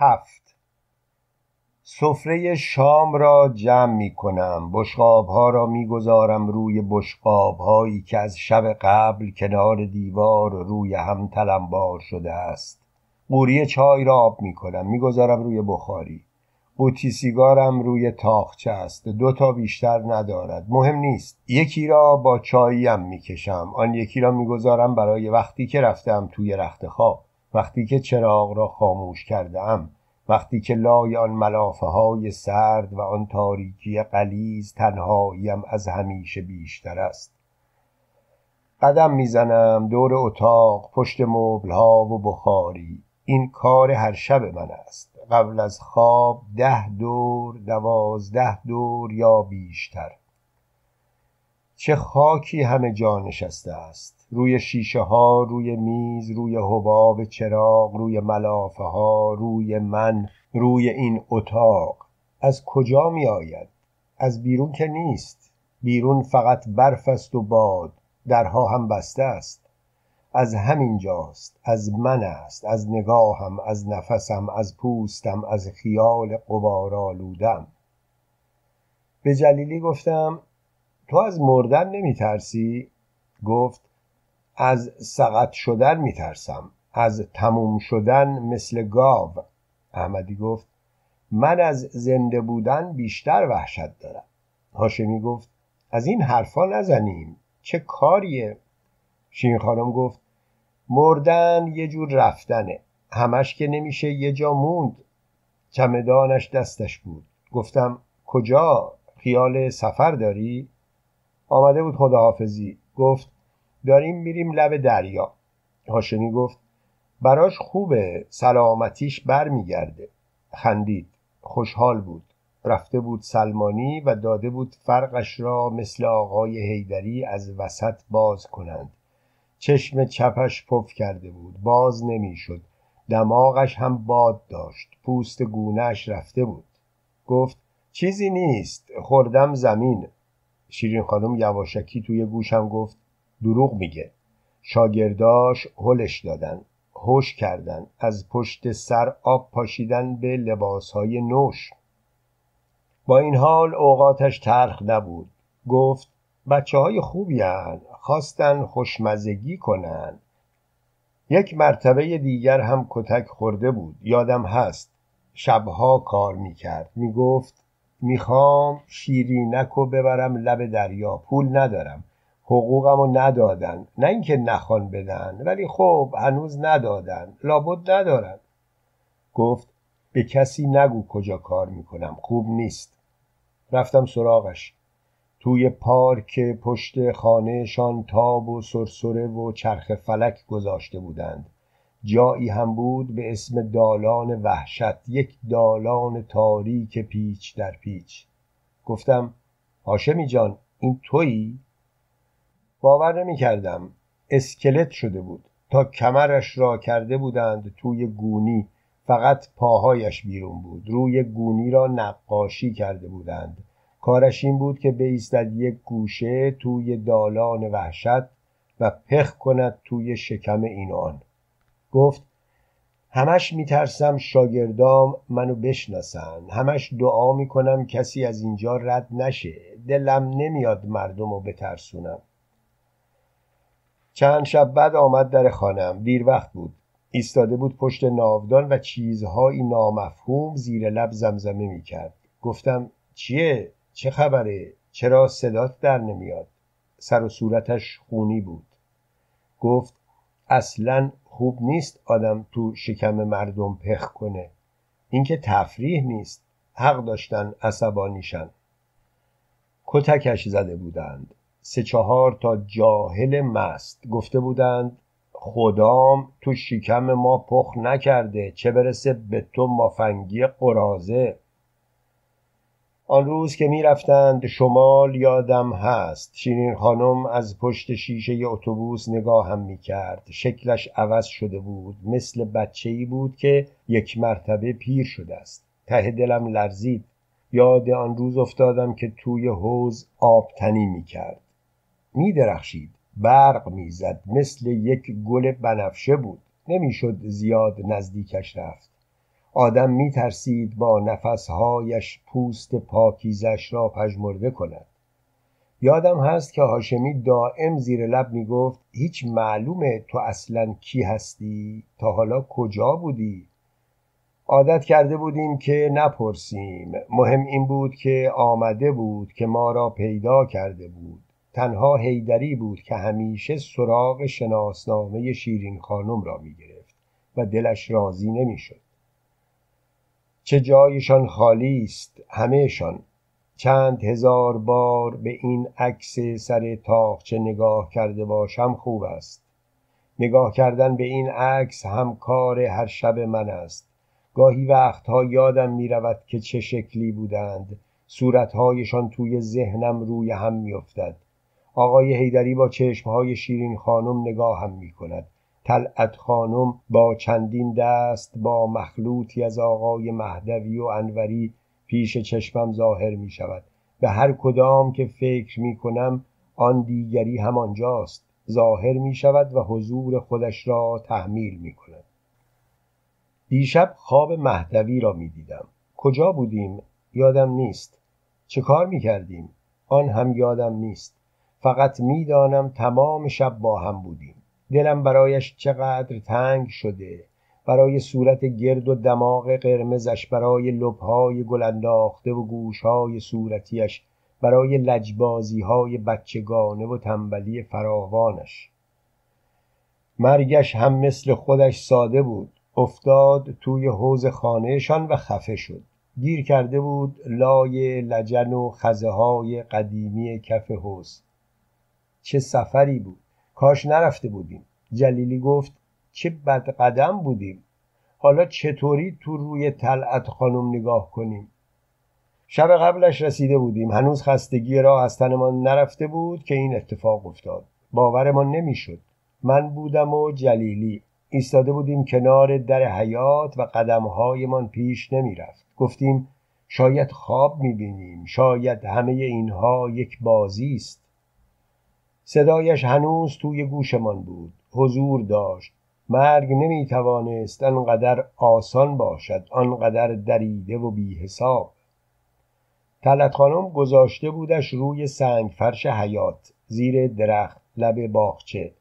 هفت. سفره شام را جمع می کنم. ها را می گذارم روی هایی که از شب قبل کنار دیوار روی هم تلمبار شده است. قوری چای را آب می کنم. می گذارم روی بخاری. قوطی سیگارم روی تاخچه است. دو تا بیشتر ندارد. مهم نیست. یکی را با چاییم می‌کشم آن یکی را می‌گذارم برای وقتی که رفتم توی رخت خواب. وقتی که چراغ را خاموش کرده ام وقتی که لای آن ملافه های سرد و آن تاریکی قلیز تنهاییم از همیشه بیشتر است. قدم می‌زنم دور اتاق پشت ها و بخاری. این کار هر شب من است. قبل از خواب ده دور دوازده دور یا بیشتر. چه خاکی همه جا نشسته است. روی شیشه ها روی میز روی حباب چراغ روی ملافه ها روی من روی این اتاق. از کجا می آید؟ از بیرون که نیست. بیرون فقط برف است و باد. درها هم بسته است. از همین جاست. از من است. از نگاهم از نفسم از پوستم از خیال قبارالودم به جلیلی گفتم تو از مردن نمی ترسی؟ گفت از سقط شدن می ترسم از تموم شدن مثل گاو. احمدی گفت من از زنده بودن بیشتر وحشت دارم. هاشمی گفت از این حرفا نزنیم چه کاریه؟ شین خانم گفت مردن یه جور رفتنه. همش که نمیشه یه جا موند. چمدانش دستش بود. گفتم کجا؟ خیال سفر داری؟ آمده بود خداحافظی. گفت داریم میریم لب دریا. هاشمی گفت براش خوبه سلامتیش برمیگرده. خندید. خوشحال بود. رفته بود سلمانی و داده بود فرقش را مثل آقای هیدری از وسط باز کنند. چشم چپش پف کرده بود. باز نمی‌شد. دماغش هم باد داشت. پوست گونهش رفته بود. گفت چیزی نیست. خوردم زمین. شیرین خانم یواشکی توی گوشم گفت دروغ میگه. شاگرداش هلش دادن هوش کردن از پشت سر آب پاشیدن به لباسهای نوش. با این حال اوقاتش ترخ نبود. گفت بچه های خوبی هن. خواستن خوشمزگی کنن. یک مرتبه دیگر هم کتک خورده بود. یادم هست شبها کار می‌کرد. می‌گفت می‌خوام شیرینک و ببرم لب دریا. پول ندارم. حقوقم رو ندادن. نه اینکه نخوان بدن ولی خب هنوز ندادن. لابد ندارن. گفت به کسی نگو کجا کار می‌کنم. خوب نیست. رفتم سراغش. توی پارک پشت خانهشان تاب و سرسره و چرخ فلک گذاشته بودند. جایی هم بود به اسم دالان وحشت یک دالان تاریک پیچ در پیچ. گفتم هاشمی جان این تویی؟ باور نمی کردم اسکلت شده بود. تا کمرش را کرده بودند توی گونی. فقط پاهایش بیرون بود. روی گونی را نقاشی کرده بودند. کارش این بود که بیستد یک گوشه توی دالان وحشت و پخ کند توی شکم این آن گفت همش میترسم شاگردام منو بشناسن. همش دعا می‌کنم کسی از اینجا رد نشه. دلم نمیاد مردم رو بترسونم. چند شب بعد آمد در خانم دیر وقت بود. ایستاده بود پشت ناودان و چیزهایی نامفهوم زیر لب زمزمه می‌کرد. گفتم چیه؟ چه خبره؟ چرا صدات در نمیاد؟ سر و صورتش خونی بود. گفت اصلا خوب نیست آدم تو شکم مردم پخ کنه. اینکه تفریح نیست. حق داشتن عصبانیشن. کتکش زده بودند. سه چهار تا جاهل مست گفته بودند خدام تو شکم ما پخ نکرده. چه برسه به تو مافنگی قرازه آن روز که می‌رفتند شمال یادم هست. شیرین خانم از پشت شیشه اتوبوس نگاهم می‌کرد. شکلش عوض شده بود. مثل بچه ای بود که یک مرتبه پیر شده است. ته دلم لرزید. یاد آن روز افتادم که توی حوز آبتنی می‌کرد. میدرخشید. برق می‌زد. مثل یک گل بنفشه بود. نمی‌شد زیاد نزدیکش رفت. آدم می ترسید با نفسهایش پوست پاکیزش را پژمرده کند. یادم هست که هاشمی دائم زیر لب می گفت هیچ معلومه تو اصلا کی هستی؟ تا حالا کجا بودی؟ عادت کرده بودیم که نپرسیم. مهم این بود که آمده بود که ما را پیدا کرده بود. تنها هیدری بود که همیشه سراغ شناسنامه شیرین خانم را می گرفت و دلش راضی نمی شد. چه جایشان خالی است همهشان. چند هزار بار به این عکس سر تاقچه نگاه کرده باشم خوب است. نگاه کردن به این عکس هم کار هر شب من است. گاهی وقتها یادم می رود که چه شکلی بودند. صورتهایشان توی ذهنم روی هم می افتد. آقای هیدری با چشمهای شیرین خانم نگاه هم می کند طلعت خانم با چندین دست با مخلوطی از آقای مهدوی و انوری پیش چشمم ظاهر می شود به هر کدام که فکر می کنم آن دیگری همانجاست. ظاهر می شود و حضور خودش را تحمیل می کند دیشب خواب مهدوی را می دیدم کجا بودیم؟ یادم نیست. چه کار می کردیم آن هم یادم نیست. فقط می‌دانم تمام شب با هم بودیم. دلم برایش چقدر تنگ شده. برای صورت گرد و دماغ قرمزش برای لبهای گل انداخته و گوشهای صورتیش برای لجبازی های بچگانه و تنبلی فراوانش. مرگش هم مثل خودش ساده بود. افتاد توی حوز خانهشان و خفه شد. گیر کرده بود لای لجن و خزه های قدیمی کف حوز چه سفری بود! کاش نرفته بودیم. جلیلی گفت چه بد قدم بودیم. حالا چطوری تو روی طلعت خانم نگاه کنیم؟ شب قبلش رسیده بودیم. هنوز خستگی راه از تنمان نرفته بود که این اتفاق افتاد. باورمان نمی‌شد. من بودم و جلیلی. ایستاده بودیم کنار در حیات و قدمهایمان پیش نمی‌رفت. گفتیم شاید خواب می‌بینیم. شاید همه اینها یک بازی است. صدایش هنوز توی گوشمان بود. حضور داشت. مرگ نمی توانست آنقدر آسان باشد آنقدر دریده و بی حساب تلت خانم گذاشته بودش روی سنگ فرش حیات زیر درخت لب باغچه.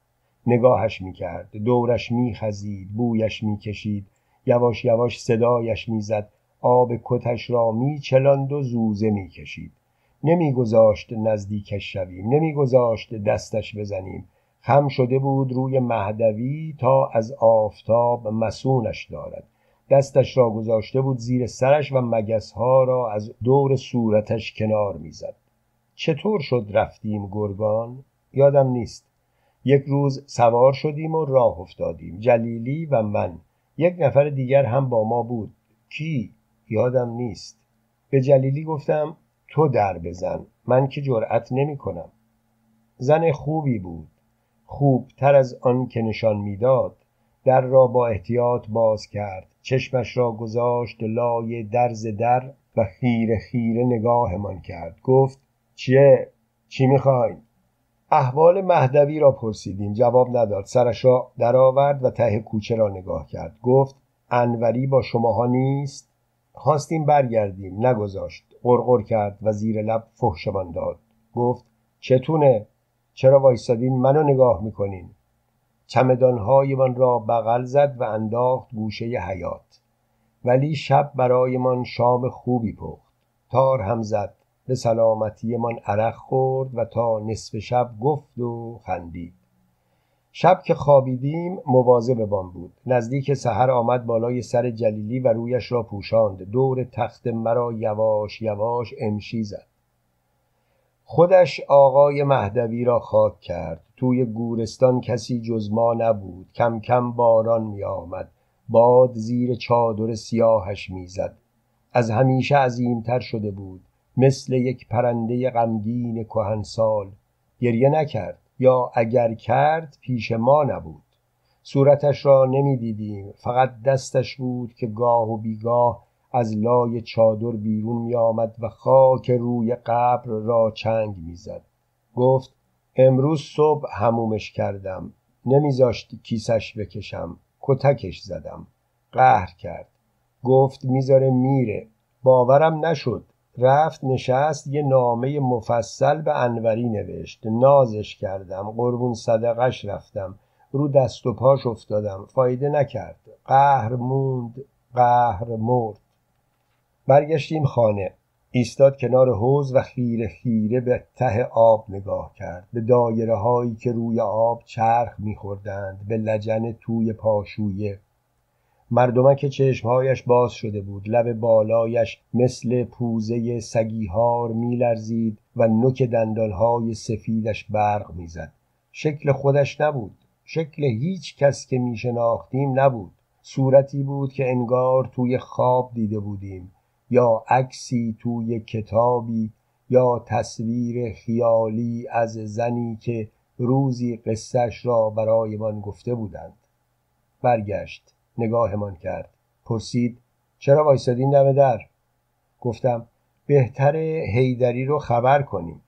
نگاهش می‌کرد. دورش میخزید بویش می‌کشید. یواش یواش صدایش می‌زد. آب کتش را میچلاند و زوزه می‌کشید. نمیگذاشت نزدیکش شویم نمیگذاشت دستش بزنیم. خم شده بود روی مهدوی تا از آفتاب مسونش دارد. دستش را گذاشته بود زیر سرش و مگسها را از دور صورتش کنار می‌زد. چطور شد رفتیم گرگان؟ یادم نیست. یک روز سوار شدیم و راه افتادیم. جلیلی و من. یک نفر دیگر هم با ما بود. کی؟ یادم نیست. به جلیلی گفتم تو در بزن. من که جرأت نمی کنم. زن خوبی بود. خوبتر از آن که نشان می‌داد. در را با احتیاط باز کرد. چشمش را گذاشت لای درز در و خیره خیره نگاهمان کرد. گفت چیه؟ چی می‌خواین احوال مهدوی را پرسیدیم. جواب نداد. سرش را درآورد و ته کوچه را نگاه کرد. گفت انوری با شماها نیست؟ خواستیم برگردیم. نگذاشت. غرغر کرد و زیر لب فحشمان داد. گفت چتونه؟ چرا وایستادین منو نگاه می‌کنین؟ چمدانهایمان را بغل زد و انداخت گوشه حیات ولی شب برایمان شام خوبی پخت. تار هم زد به سلامتیمان عرق خورد و تا نصف شب گفت و خندید. شب که خوابیدیم مواظبمان بود. نزدیک سحر آمد بالای سر جلیلی و رویش را پوشاند. دور تخت مرا یواش یواش امشی زد. خودش آقای مهدوی را خاک کرد. توی گورستان کسی جز ما نبود. کم کم باران می آمد باد زیر چادر سیاهش می‌زد. از همیشه عظیمتر شده بود. مثل یک پرنده غمگین کهنسال. گریه نکرد. یا اگر کرد پیش ما نبود. صورتش را نمی‌دیدیم. فقط دستش بود که گاه و بیگاه از لای چادر بیرون می آمد و خاک روی قبر را چنگ می‌زد. گفت امروز صبح همومش کردم. نمیذاشت کیسش بکشم. کتکش زدم. قهر کرد. گفت می‌ذاره میره. باورم نشد. رفت نشست یه نامه مفصل به انوری نوشت. نازش کردم قربون صدقش رفتم. رو دست و پاش افتادم. فایده نکرد. قهر موند قهر مرد. برگشتیم خانه. ایستاد کنار حوز و خیره خیره به ته آب نگاه کرد. به دایره هایی که روی آب چرخ میخوردند به لجن توی پاشویه. مردمک چشمهایش باز شده بود. لب بالایش مثل پوزه سگیهار میلرزید و نوک دندانهای سفیدش برق می‌زد. شکل خودش نبود. شکل هیچ کس که میشناختیم نبود. صورتی بود که انگار توی خواب دیده بودیم. یا عکسی توی کتابی یا تصویر خیالی از زنی که روزی قصهش را برایمان گفته بودند. برگشت. نگاهمان کرد. پرسید چرا وایسادین دم در؟ گفتم بهتر هیدری رو خبر کنیم.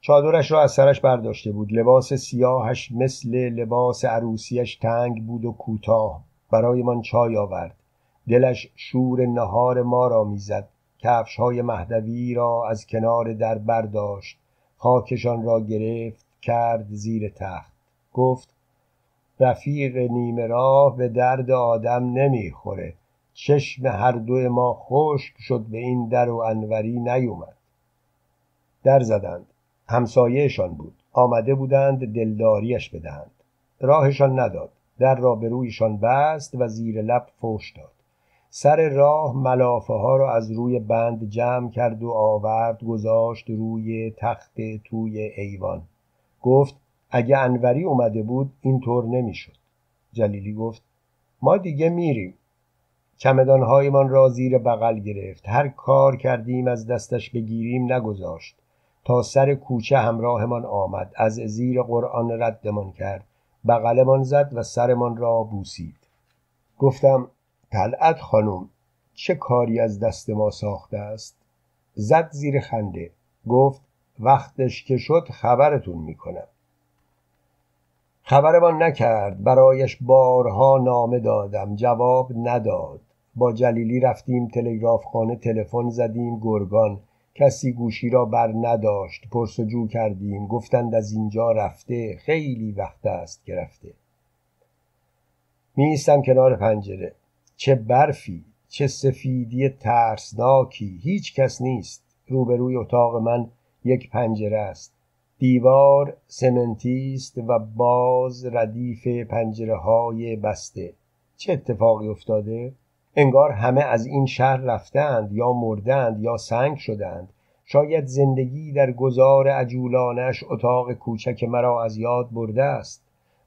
چادرش را از سرش برداشته بود. لباس سیاهش مثل لباس عروسیش تنگ بود و کوتاه برایمان چای آورد. دلش شور نهار ما را می‌زد. کفش های مهدوی را از کنار در برداشت. خاکشان را گرفت کرد زیر تخت. گفت رفیق نیمه راه به درد آدم نمی‌خوره. چشم هر دو ما خشک شد به این در و انوری نیومد. در زدند. همسایهشان بود. آمده بودند دلداریش بدهند. راهشان نداد. در را به رویشان بست و زیر لب فوش داد. سر راه ملافه ها را از روی بند جمع کرد و آورد گذاشت روی تخت توی ایوان. گفت اگه انوری اومده بود اینطور نمی‌شد. جلیلی گفت ما دیگه میریم. چمدانهایمان را زیر بغل گرفت. هر کار کردیم از دستش بگیریم نگذاشت. تا سر کوچه همراهمان آمد. از زیر قرآن ردمان کرد. بغلمان زد و سرمان را بوسید. گفتم طلعت خانم چه کاری از دست ما ساخته است؟ زد زیر خنده. گفت وقتش که شد خبرتون می‌کنم. خبرمان نکرد برایش بارها نامه دادم جواب نداد. با جلیلی رفتیم تلگراف خانه تلفن زدیم گرگان. کسی گوشی را بر نداشت پرسجو کردیم. گفتند از اینجا رفته خیلی وقت است که رفته. می کنار پنجره. چه برفی چه سفیدی ترسناکی هیچ کس نیست. روبروی اتاق من یک پنجره است. دیوار سمنتی است و باز ردیف پنجره های بسته. چه اتفاقی افتاده؟ انگار همه از این شهر رفتند یا مردند یا سنگ شدند شاید زندگی در گذار عجولانش اتاق کوچک مرا از یاد برده است.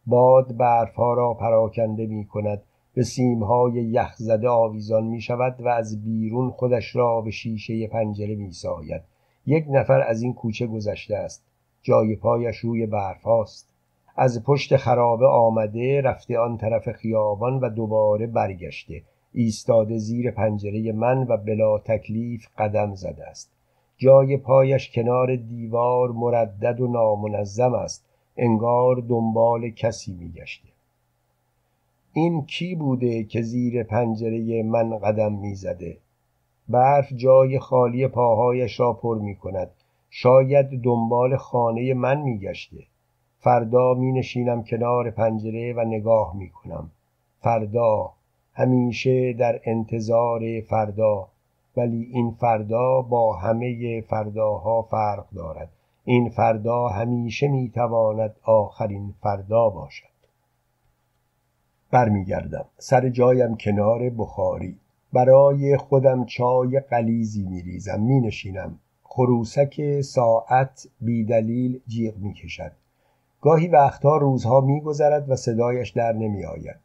باد برفها را پراکنده می کند به سیمهای یخ زده آویزان می شود و از بیرون خودش را به شیشه پنجره می ساید. یک نفر از این کوچه گذشته است. جای پایش روی برفاست از پشت خرابه آمده رفته آن طرف خیابان و دوباره برگشته. ایستاده زیر پنجره من و بلا تکلیف قدم زده است. جای پایش کنار دیوار مردد و نامنظم است. انگار دنبال کسی میگشته. این کی بوده که زیر پنجره من قدم می‌زده؟ برف جای خالی پاهایش را پر می کند شاید دنبال خانه من میگشته. فردا می نشینم کنار پنجره و نگاه می کنم فردا. همیشه در انتظار فردا. ولی این فردا با همه فرداها فرق دارد. این فردا همیشه می‌تواند آخرین فردا باشد. برمیگردم. سر جایم کنار بخاری. برای خودم چای قلیزی میریزم. مینشینم. خروسک ساعت بیدلیل جیغ می‌کشد گاهی وقتها روزها میگذرد و صدایش در نمیآید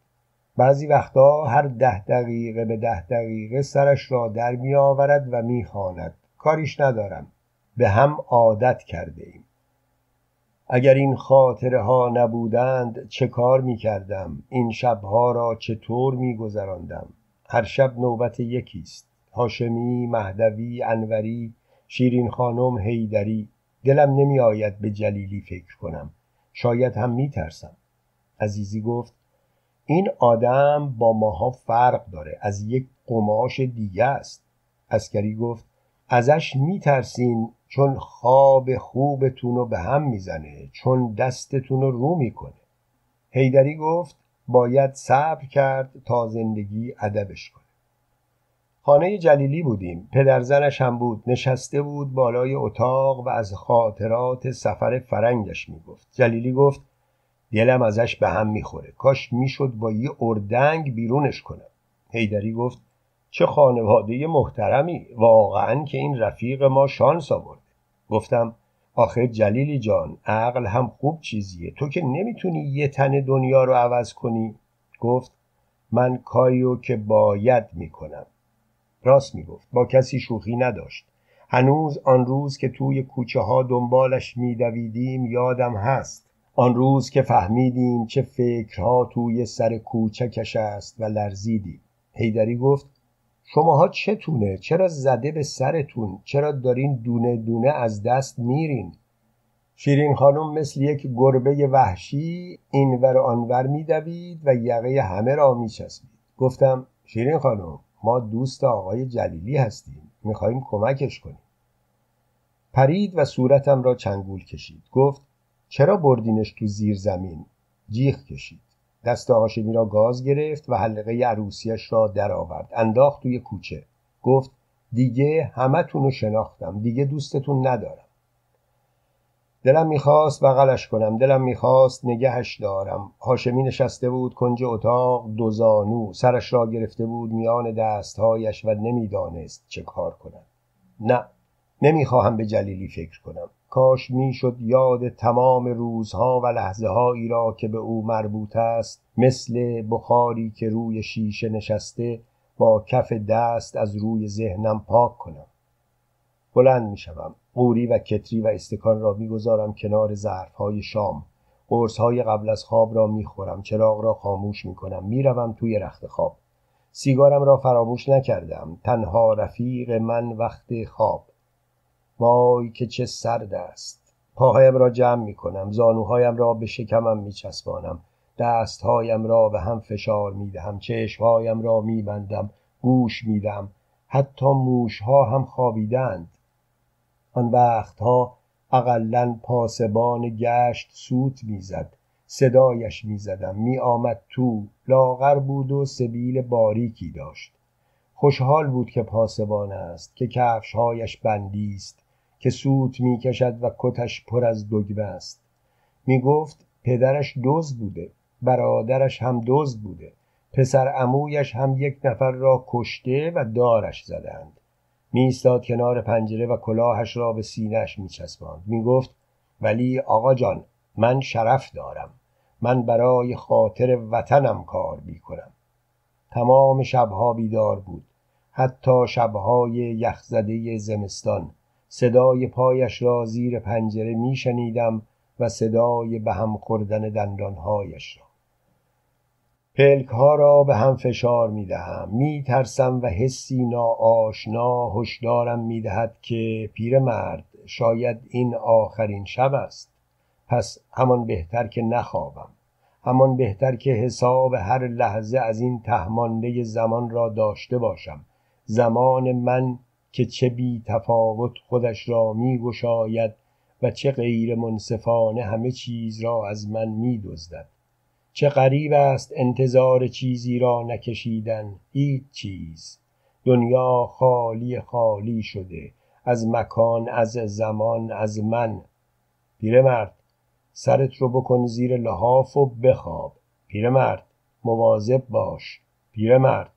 بعضی وقتها هر ده دقیقه به ده دقیقه سرش را در می آورد و می خاند. کاریش ندارم. به هم عادت کرده ایم. اگر این خاطره ها نبودند چه کار می کردم؟ این شبها را چطور می گذراندم؟ هر شب نوبت یکیست هاشمی مهدوی انوری شیرین خانم هیدری دلم نمی آید به جلیلی فکر کنم. شاید هم می ترسم. عزیزی گفت این آدم با ماها فرق داره. از یک قماش دیگه است. اسکری گفت ازش میترسین چون خواب خوبتون رو به هم می‌زنه چون دستتون رو رو می‌کنه. هیدری گفت باید صبر کرد تا زندگی ادبش کنه. خانه جلیلی بودیم. پدرزنش هم بود. نشسته بود بالای اتاق و از خاطرات سفر فرنگش می‌گفت. جلیلی گفت دلم ازش به هم می‌خوره. کاش می‌شد با یه اردنگ بیرونش کنم. هیدری گفت چه خانواده محترمی. واقعا که این رفیق ما شانس آورده. گفتم آخه جلیلی جان عقل هم خوب چیزیه. تو که نمی‌تونی یه تن دنیا رو عوض کنی. گفت من کاریو که باید می‌کنم. راست می‌گفت. با کسی شوخی نداشت. هنوز آن روز که توی کوچه ها دنبالش میدویدیم یادم هست. آن روز که فهمیدیم چه فکرها توی سر کوچکش است و لرزیدیم. هیدری گفت شماها چتونه؟ چرا زده به سرتون؟ چرا دارین دونه دونه از دست میرین؟ شیرین خانم مثل یک گربه وحشی اینور آنور میدوید و یقه همه را میچسبید. گفتم شیرین خانم ما دوست آقای جلیلی هستیم. می‌خواهیم کمکش کنیم. پرید و صورتم را چنگول کشید. گفت چرا بردینش تو زیر زمین؟ جیغ کشید. دست هاشمی را گاز گرفت و حلقه عروسیش را درآورد. انداخت توی کوچه. گفت دیگه همتون رو شناختم. دیگه دوستتون ندارم. دلم می‌خواست بغلش کنم دلم می‌خواست نگهش دارم. هاشمی نشسته بود کنج اتاق دو زانو سرش را گرفته بود میان دستهایش و نمی‌دانست چه کار کند. نه نمی‌خواهم به جلیلی فکر کنم. کاش می‌شد یاد تمام روزها و لحظه هایی را که به او مربوط است مثل بخاری که روی شیشه نشسته با کف دست از روی ذهنم پاک کنم. بلند می‌شوم. قوری و کتری و استکان را می‌گذارم کنار ظرفهای شام. قرصهای قبل از خواب را می‌خورم چراغ را خاموش می‌کنم می‌روم توی رخت خواب. سیگارم را فراموش نکردم تنها رفیق من وقت خواب. وای که چه سرد است. پاهایم را جمع می کنم زانوهایم را به شکمم می چسبانم دستهایم را به هم فشار می دهم چشمهایم را می بندم گوش می دم حتی موشها هم خوابیدند. آن وقتها اقلا پاسبان گشت سوت می‌زد. صدایش می‌زدم. می آمد تو. لاغر بود و سبیل باریکی داشت. خوشحال بود که پاسبان است که کفشهایش بندی است که سوت می کشد و کتش پر از دگمه است. می گفت پدرش دزد بوده برادرش هم دزد بوده. پسر امویش هم یک نفر را کشته و دارش زدند. می ایستاد کنار پنجره و کلاهش را به سینهش می چسباند می گفت ولی آقا جان من شرف دارم. من برای خاطر وطنم کار می کنم تمام شبها بیدار بود. حتی شبهای یخزده زمستان. صدای پایش را زیر پنجره می شنیدم و صدای به هم خوردن دندانهایش را. پلک ها را به هم فشار می دهم می ترسم و حسی ناآشنا هشدارم می دهد که پیرمرد شاید این آخرین شب است. پس همان بهتر که نخوابم. همان بهتر که حساب هر لحظه از این تهمانده زمان را داشته باشم. زمان من که چه بی تفاوت خودش را می گشاید و چه غیر منصفانه همه چیز را از من می دزدد چه غریب است انتظار چیزی را نکشیدن هیچ چیز. دنیا خالی خالی شده از مکان از زمان از من. پیرمرد سرت رو بکن زیر لحاف و بخواب. پیرمرد مواظب باش. پیرمرد